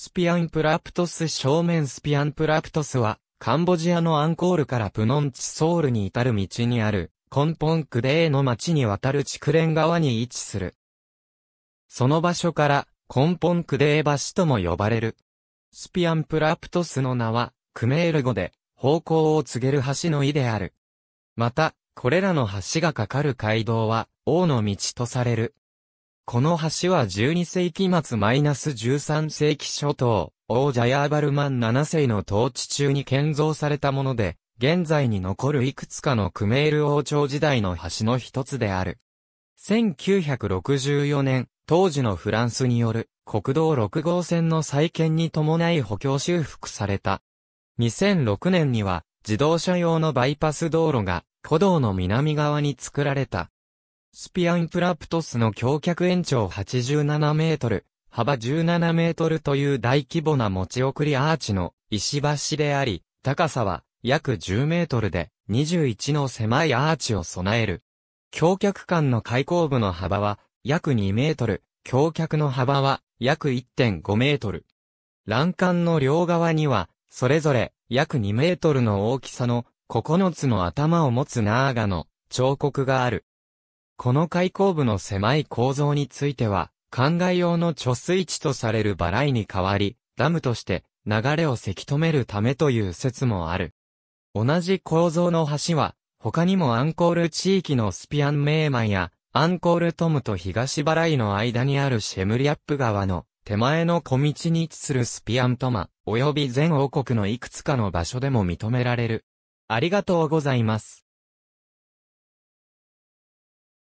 スピアンプラプトス正面スピアンプラプトスは、カンボジアのアンコールからプノンチソールに至る道にある、コンポンクデーの町に渡る竹蓮川に位置する。その場所から、コンポンクデー橋とも呼ばれる。スピアンプラプトスの名は、クメール語で、方向を告げる橋の意である。また、これらの橋がかかる街道は、王の道とされる。この橋は12世紀末マイナス13世紀初頭、王ジャヤーバルマン7世の統治中に建造されたもので、現在に残るいくつかのクメール王朝時代の橋の一つである。1964年、当時のフランスによる国道6号線の再建に伴い補強修復された。2006年には自動車用のバイパス道路が古道の南側に作られた。スピアンプラプトスの橋脚延長87メートル、幅17メートルという大規模な持ち送りアーチの石橋であり、高さは約10メートルで21の狭いアーチを備える。橋脚間の開口部の幅は約2メートル、橋脚の幅は約1.5メートル。欄干の両側には、それぞれ約2メートルの大きさの9つの頭を持つナーガの彫刻がある。この開口部の狭い構造については、灌漑用の貯水池とされるバライに代わり、ダムとして流れをせき止めるためという説もある。同じ構造の橋は、他にもアンコール地域のスピアンメーマや、アンコールトムと東バライの間にあるシェムリアップ川の手前の小道に位置するスピアントマ、及び全王国のいくつかの場所でも認められる。ありがとうございます。